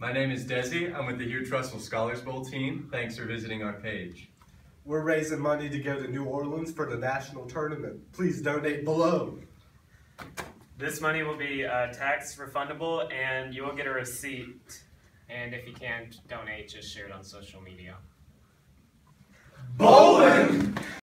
My name is Desi. I'm with the Hewitt-Trussville Scholars Bowl team. Thanks for visiting our page. We're raising money to go to New Orleans for the national tournament. Please donate below. This money will be uh, tax refundable and you will get a receipt. And if you can't donate, just share it on social media.